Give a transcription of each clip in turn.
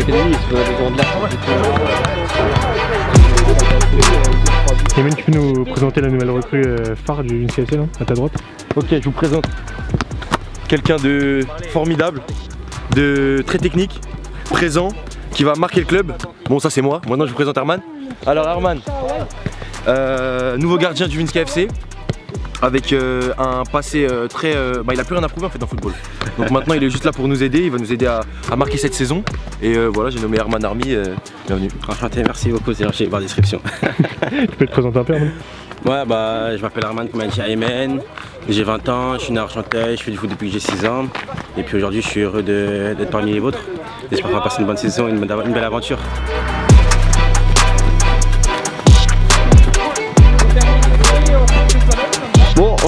l'académie, si besoin de tu peux nous présenter la nouvelle recrue euh, phare du UNCSC là, à ta droite Ok, je vous présente quelqu'un de formidable, de très technique, présent, qui va marquer le club. Bon, ça c'est moi. Maintenant, je vous présente Herman. Alors, Herman, euh, nouveau gardien du Vinci FC avec euh, un passé euh, très. euh, bah, il a plus rien à prouver en fait dans le football. Donc maintenant il est juste là pour nous aider, il va nous aider à, à marquer cette saison. Et euh, voilà, j'ai nommé Herman Army, euh, bienvenue. Enchanté, merci beaucoup, c'est gentil par description. Tu peux te présenter un peu Arnaud Ouais, bah, je m'appelle Arman, comme dit. J'ai 20 ans, je suis né à Argenteuil, je fais du foot depuis que j'ai 6 ans. Et puis aujourd'hui, je suis heureux de- d'être parmi les vôtres. J'espère qu'on va passer une bonne saison et une, bonne- une belle aventure.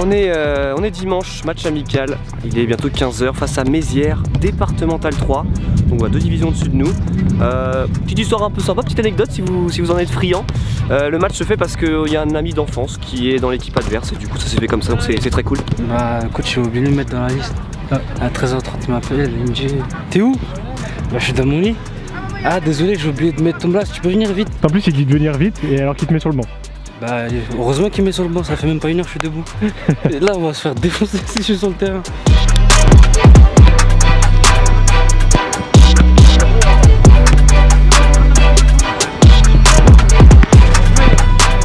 On est, euh, on est dimanche, match amical. Il est bientôt 15h face à Mézières, départemental 3. Donc voilà, deux divisions au-dessus de nous. Euh, petite histoire un peu sympa, petite anecdote si vous, si vous en êtes friand. Euh, le match se fait parce qu'il y a un ami d'enfance qui est dans l'équipe adverse et du coup ça s'est fait comme ça, donc c'est très cool. Bah coach j'ai oublié de le mettre dans la liste. À 13h30 il m'appelle, il me dit T'es où? Bah je suis dans mon lit. Ah désolé j'ai oublié de mettre ton blast, tu peux venir vite En plus, il dit de venir vite et alors qu'il te met sur le banc. Bah heureusement qu'il met sur le banc, ça fait même pas une heure que je suis debout. Et là on va se faire défoncer si je suis sur le terrain.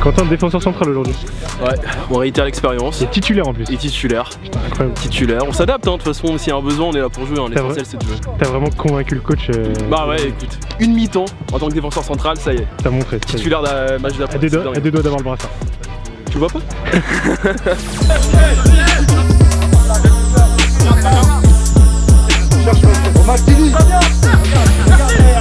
Quentin, défenseur central aujourd'hui. Ouais, on réitère l'expérience. Il est titulaire en plus. Et titulaire. Incroyable. Titulaire. On s'adapte, hein, de toute façon, s'il y a un besoin, on est là pour jouer. hein. C'est L'essentiel, c'est de jouer. T'as vraiment convaincu le coach. euh, Bah ouais, écoute, une mi-temps en tant que défenseur central, ça y est. T'as montré. Titulaire d'un match À d'après. à deux doigts d'avoir le brassard. Tu le vois pas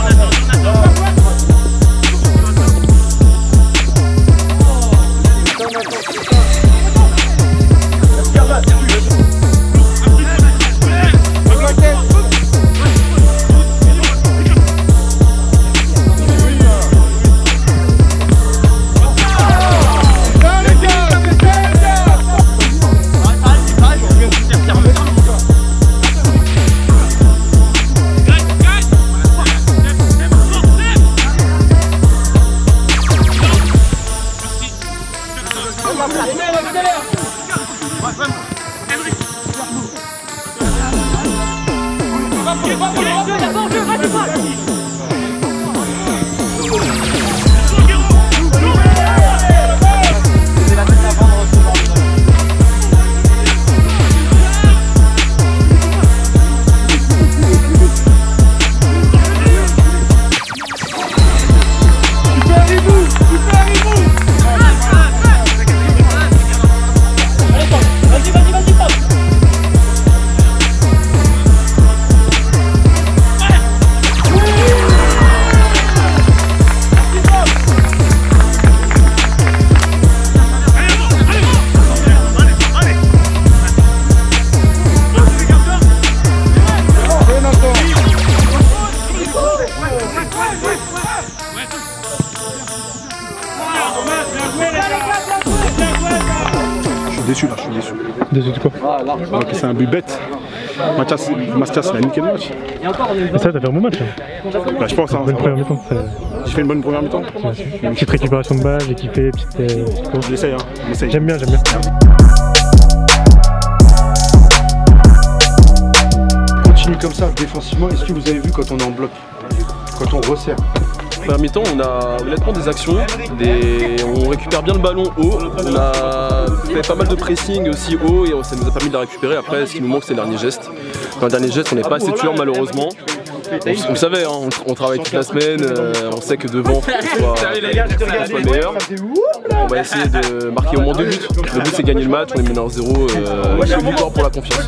c'est un but bête. Mathias, Mathias il a niqué le match. Et ça, t'as fait un bon match. hein. Bah, je pense, hein. Bonne première mi-temps. J'ai fait une bonne première mi-temps. Petite récupération de balle, j'ai kiffé, petite. euh, petite course. On essaye, hein. J'aime bien, j'aime bien. Continue comme ça, défensivement. Est-ce que vous avez vu quand on est en bloc Quand on resserre Première mi-temps, on a honnêtement des actions, on récupère bien le ballon haut, on a fait pas mal de pressing aussi haut et ça nous a permis de la récupérer. Après, ce qui nous manque, c'est le dernier geste. Dans le dernier geste, on n'est pas assez tueur malheureusement. On, le savez, hein, on, on travaille toute la semaine, euh, on sait que devant, le meilleur. On va essayer de marquer au moins deux buts. Le but, c'est gagner le match, on est meneur 0 euh, victoire pour la confiance.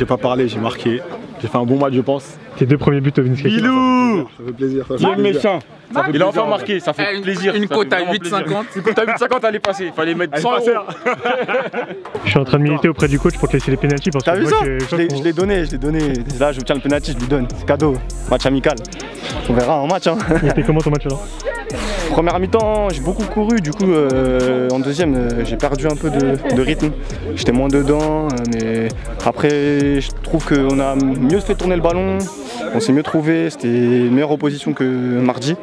J'ai pas parlé, j'ai marqué. J'ai fait un bon match, je pense. Tes deux premiers buts au Vinicius. Bilou Ça fait plaisir. Ça fait Il est plaisir. méchant. Ça fait Il a plaisir, enfin marqué, ça fait plaisir. Une ça cote fait à vraiment plaisir. 8,50. Une cote à 8,50 allait passer, il fallait mettre Allez, 100 passer, euros. Je suis en train de militer auprès du coach pour te laisser les pénalties parce que T'as je vu ça que Je l'ai- donné, je l'ai donné. Là, je tiens le penalty, je lui donne. C'est cadeau. Match amical. On verra en match. Hein. Il était comment ton match alors Première mi-temps, j'ai beaucoup couru. Du coup, euh, en deuxième, euh, j'ai perdu un peu de, de rythme. J'étais moins dedans. euh, mais après, je trouve qu'on a mieux fait tourner le ballon. On s'est mieux trouvé. C'était une meilleure opposition que mardi.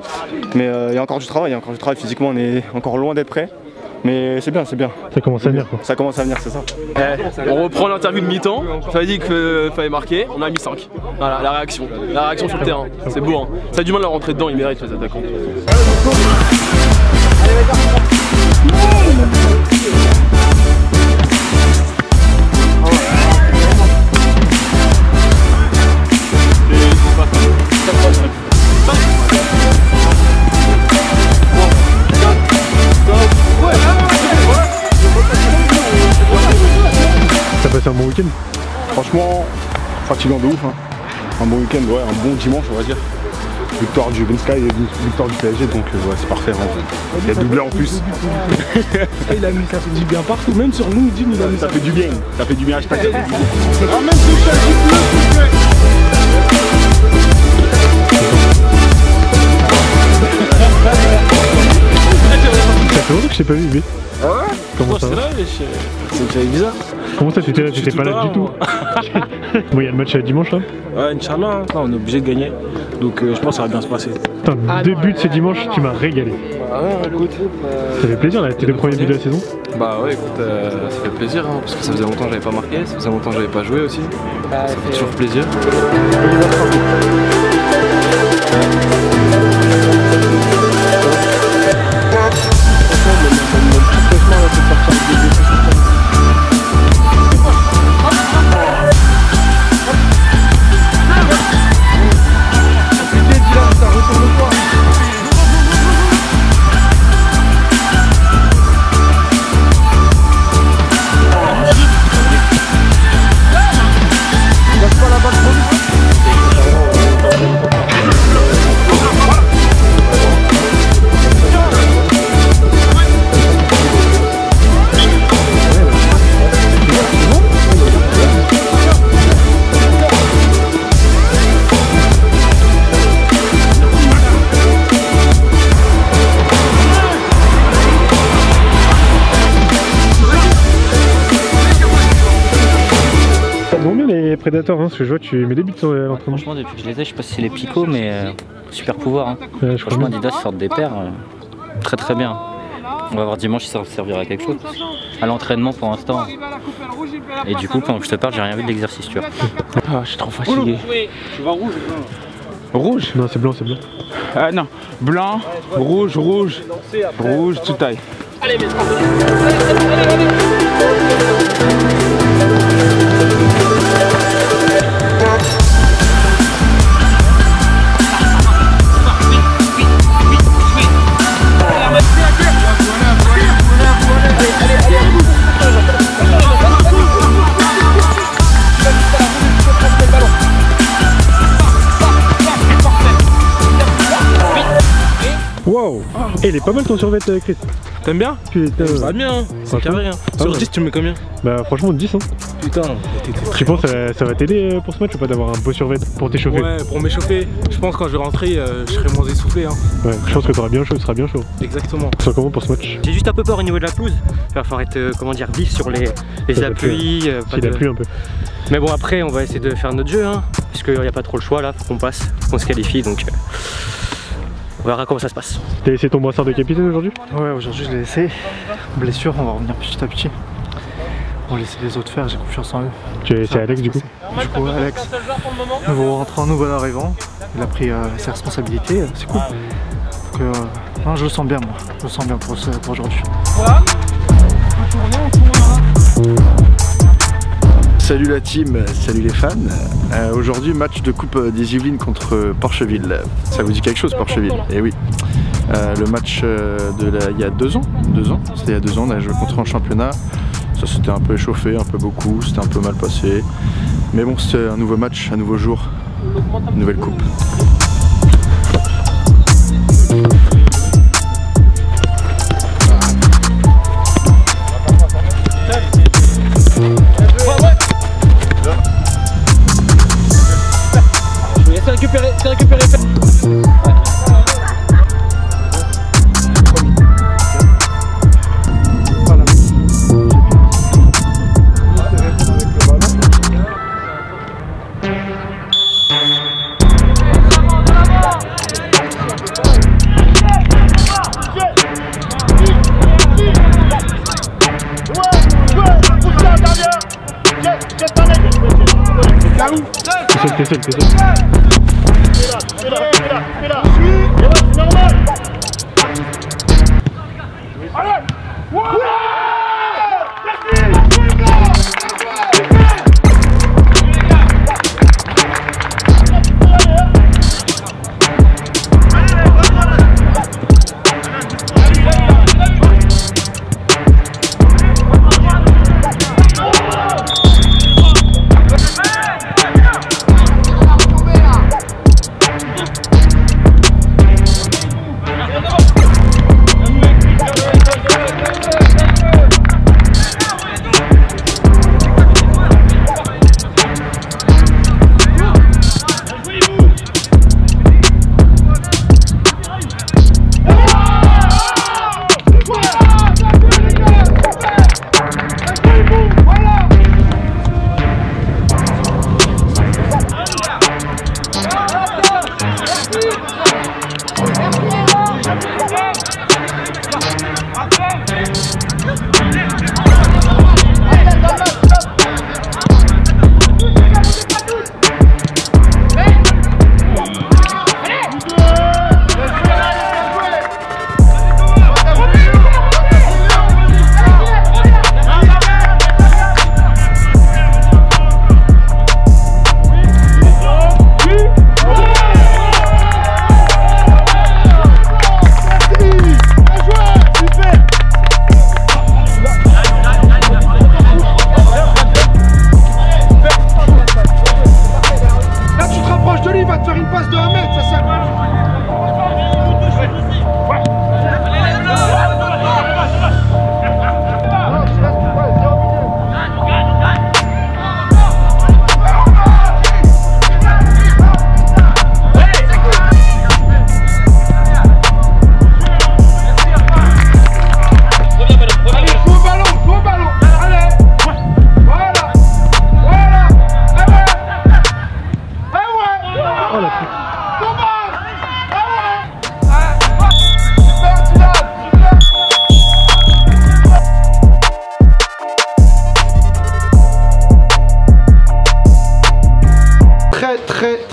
Mais euh, il y a encore du travail. Il y a encore du travail. Physiquement, on est encore loin d'être prêt. Mais c'est bien, c'est bien. Ça commence à venir quoi. Ça commence à venir, c'est ça. On reprend l'interview de mi-temps, fallait dit qu'il fallait marquer, on a mis 5. Voilà, la réaction. La réaction sur le terrain. C'est beau, hein. Ça a du mal à rentrer dedans, ils méritent les attaquants. T'as week-end Franchement, fatigant de ouf. hein. Un bon week-end, ouais, un bon dimanche, on va dire. Victoire du Benska et victoire du PSG, donc euh, ouais, c'est parfait. hein. Il y a doublé en plus. Il a mis ça fait du bien partout, même sur LinkedIn il a mis Ça fait du bien, ça fait du bien. hashtag. Ça fait longtemps que je t'ai pas vu, lui. Ah ouais Comment ça va C'est déjà bizarre. Comment ça, t'étais là T'étais pas là là, du tout Bon, il y a le match euh, dimanche là. Ouais, Inch'Allah, hein. Non, on est obligé de gagner. Donc euh, je pense que ça va bien se passer. Putain, début de ce dimanche, tu m'as régalé. Ah ouais, écoute. Ça fait plaisir là, tes deux premiers buts de la saison. Bah ouais, écoute, euh, ça fait plaisir hein, parce que ça faisait longtemps que j'avais pas marqué, ça faisait longtemps que j'avais pas joué aussi. Ça fait toujours plaisir. Prédateurs, hein, parce que je vois que tu mets des buts sur euh, l'entraînement. Franchement, depuis que je les ai, je sais pas si c'est les picots, mais euh, super pouvoir. hein. Ouais, je crois Franchement, bien. Adidas sortent des paires euh, très très bien. On va voir dimanche si ça servira à quelque chose. À l'entraînement pour l'instant. Et du coup, pendant que je te parle, j'ai rien vu de l'exercice, tu vois. Ah, je suis trop fatigué. Tu vas rouge Rouge Non, c'est blanc, c'est blanc. Ah non, blanc, rouge, rouge, rouge, tout taille. Wow Eh, il est pas mal ton survêt, euh, Chris. T'aimes bien Putain. Ça va bien, hein. c'est carré. Hein. pas Sur mal. 10, tu mets combien Bah, franchement, 10 hein. Putain, Tu penses que ça, ça va t'aider euh, pour ce match ou pas d'avoir un beau survêt pour t'échauffer Ouais, pour m'échauffer, je pense quand je vais rentrer, euh, je serai moins essoufflé. Hein. Ouais, je pense que t'auras bien chaud, tu seras bien chaud. Exactement. Comment pour ce match J'ai juste un peu peur au niveau de la pelouse. Il va falloir être, euh, comment dire, vif sur les, les appuis. euh, pas S'il a de- plu un peu. Mais bon, après, on va essayer de faire notre jeu, hein, puisqu'il n'y a pas trop le choix là, faut qu'on passe, faut qu'on se qualifie, donc euh, on verra comment ça se passe. T'as laissé ton brassard de capitaine aujourd'hui Ouais, aujourd'hui je l'ai laissé. Blessure, on va revenir petit à petit. On va laisser les autres faire, j'ai confiance en eux. Tu as laissé Alex du coup Du coup, Alex, nouveau rentrant, nouvel arrivant. Il a pris euh, ses responsabilités, euh, c'est cool. Donc, euh, non, je le sens bien, moi. Je le sens bien pour, aujourd'hui. Salut la team, salut les fans. Euh, Aujourd'hui, match de Coupe des Yvelines contre Porcheville. Ça vous dit quelque chose, Porcheville? Eh oui. Euh, le match euh, il y a deux ans, deux ans, c'était il y a deux ans, on a joué contre en championnat. Ça s'était un peu échauffé, un peu beaucoup, c'était un peu mal passé. Mais bon, c'est un nouveau match, un nouveau jour, nouvelle coupe. T'es seul, t'es seul, t'es seul. Ha ha!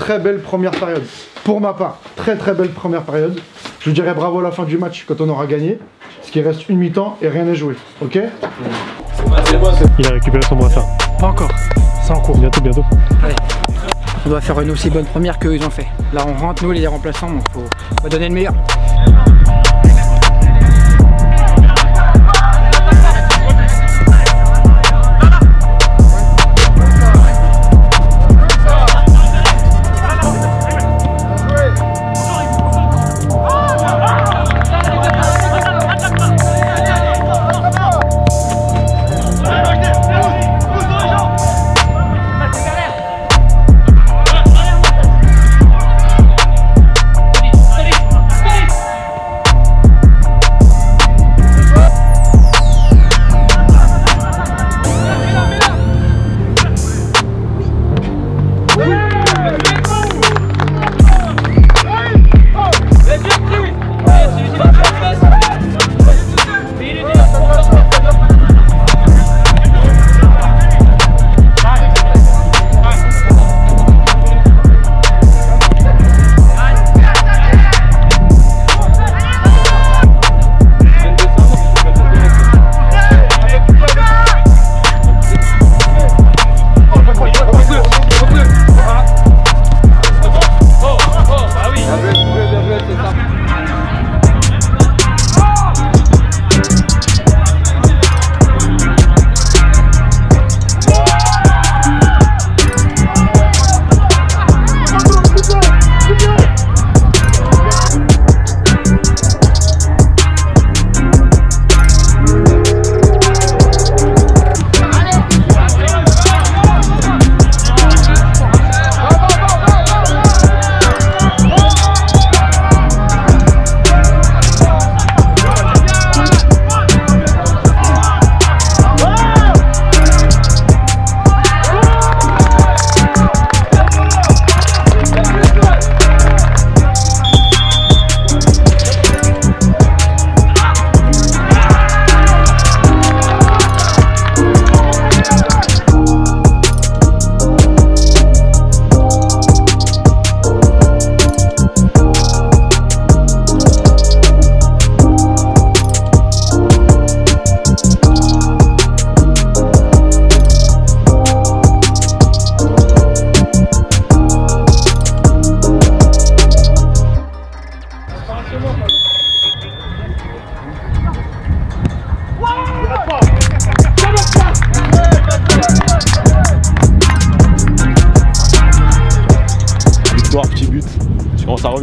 Très belle première période. Pour ma part, très très belle première période. Je vous dirais bravo à la fin du match quand on aura gagné. Parce qu'il reste une mi-temps et rien n'est joué. Ok Il a récupéré son brassard. Pas encore. C'est en cours. Bientôt, bientôt. On doit faire une aussi bonne première qu'eux ils ont fait. Là on rentre nous les remplaçants donc faut, faut donner le meilleur.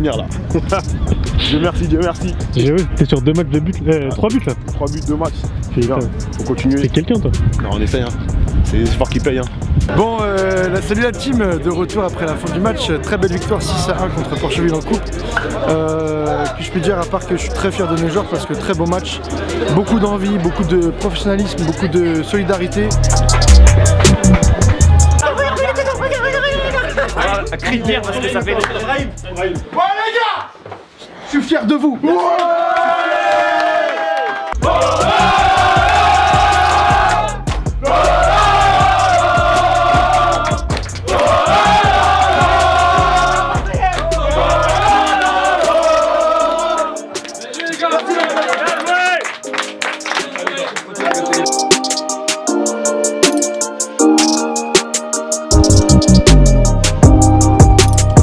Revenir là. Dieu merci, Dieu merci. J'ai vu, t'es sur deux matchs de but, euh, trois buts là. Trois buts, deux matchs. C'est Bien, faut continuer. T'es quelqu'un toi Non, on essaye, hein. C'est les efforts qui payent. Hein. Bon, euh, la- salut la team, de retour après la fin du match. Très belle victoire 6 à 1 contre Porcheville en coupe. Euh, puis je peux dire à part que je suis très fier de mes joueurs parce que très beau match. Beaucoup d'envie, beaucoup de professionnalisme, beaucoup de solidarité. Parce que ça fait. Je suis fier de vous.